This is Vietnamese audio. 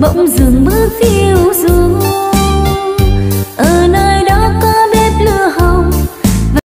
bỗng dường bước phía